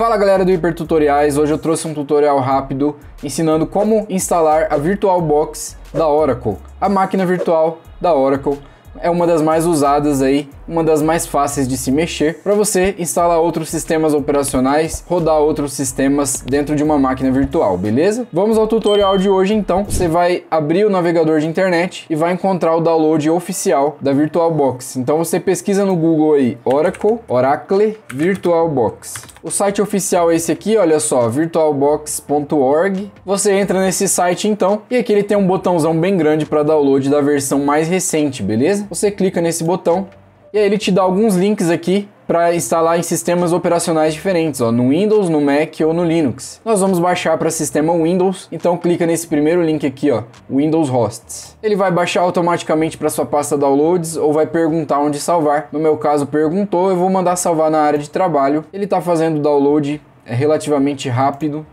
Fala galera do Hiper Tutoriais, hoje eu trouxe um tutorial rápido ensinando como instalar a VirtualBox da Oracle, a máquina virtual da Oracle é uma das mais usadas aí, uma das mais fáceis de se mexer para você instalar outros sistemas operacionais, rodar outros sistemas dentro de uma máquina virtual, beleza? Vamos ao tutorial de hoje então. Você vai abrir o navegador de internet e vai encontrar o download oficial da VirtualBox. Então você pesquisa no Google aí Oracle, Oracle VirtualBox. O site oficial é esse aqui, olha só, virtualbox.org. Você entra nesse site então, e aqui ele tem um botãozão bem grande para download da versão mais recente, beleza? Você clica nesse botão e aí ele te dá alguns links aqui para instalar em sistemas operacionais diferentes, ó, no Windows, no Mac ou no Linux. Nós vamos baixar para sistema Windows, então clica nesse primeiro link aqui, ó, Windows Hosts. Ele vai baixar automaticamente para sua pasta Downloads ou vai perguntar onde salvar. No meu caso perguntou, eu vou mandar salvar na área de trabalho. Ele está fazendo o download é relativamente rápido.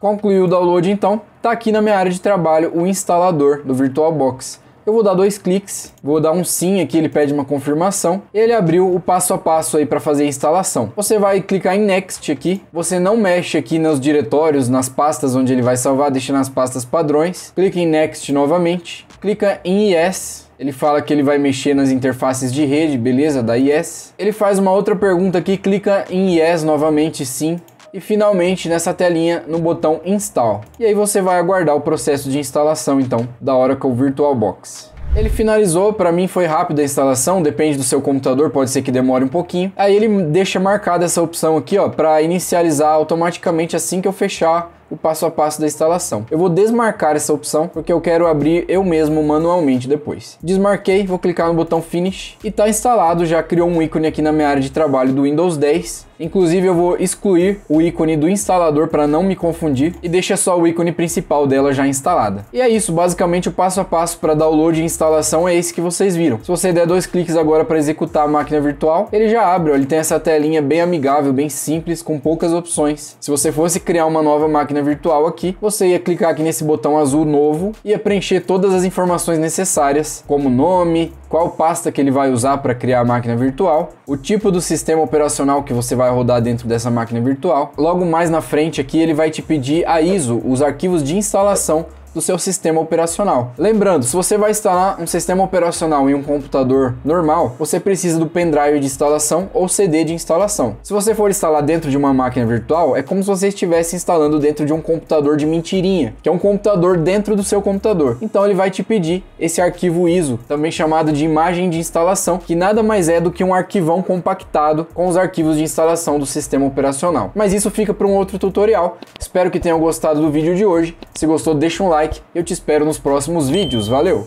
Concluiu o download então, tá aqui na minha área de trabalho o instalador do VirtualBox. Eu vou dar dois cliques, vou dar um sim aqui, ele pede uma confirmação. Ele abriu o passo a passo aí para fazer a instalação. Você vai clicar em Next aqui, você não mexe aqui nos diretórios, nas pastas onde ele vai salvar, deixa nas pastas padrões. Clica em Next novamente, clica em Yes, ele fala que ele vai mexer nas interfaces de rede, beleza? Da Yes. Ele faz uma outra pergunta aqui, clica em Yes novamente, sim e finalmente nessa telinha no botão Install. E aí você vai aguardar o processo de instalação então da Oracle VirtualBox. Ele finalizou, para mim foi rápido a instalação, depende do seu computador, pode ser que demore um pouquinho. Aí ele deixa marcada essa opção aqui, ó, para inicializar automaticamente assim que eu fechar o passo a passo da instalação. Eu vou desmarcar essa opção porque eu quero abrir eu mesmo manualmente depois. Desmarquei, vou clicar no botão Finish e está instalado, já criou um ícone aqui na minha área de trabalho do Windows 10. Inclusive eu vou excluir o ícone do instalador para não me confundir e deixa só o ícone principal dela já instalada. E é isso, basicamente o passo a passo para download e instalação é esse que vocês viram. Se você der dois cliques agora para executar a máquina virtual, ele já abre, ó, ele tem essa telinha bem amigável, bem simples, com poucas opções. Se você fosse criar uma nova máquina máquina virtual aqui, você ia clicar aqui nesse botão azul novo, ia preencher todas as informações necessárias, como nome, qual pasta que ele vai usar para criar a máquina virtual, o tipo do sistema operacional que você vai rodar dentro dessa máquina virtual. Logo mais na frente aqui ele vai te pedir a ISO, os arquivos de instalação do seu sistema operacional. Lembrando, se você vai instalar um sistema operacional em um computador normal, você precisa do pendrive de instalação ou CD de instalação. Se você for instalar dentro de uma máquina virtual, é como se você estivesse instalando dentro de um computador de mentirinha, que é um computador dentro do seu computador. Então ele vai te pedir esse arquivo ISO, também chamado de imagem de instalação, que nada mais é do que um arquivão compactado com os arquivos de instalação do sistema operacional. Mas isso fica para um outro tutorial. Espero que tenham gostado do vídeo de hoje. Se gostou, deixa um like like. Eu te espero nos próximos vídeos. Valeu!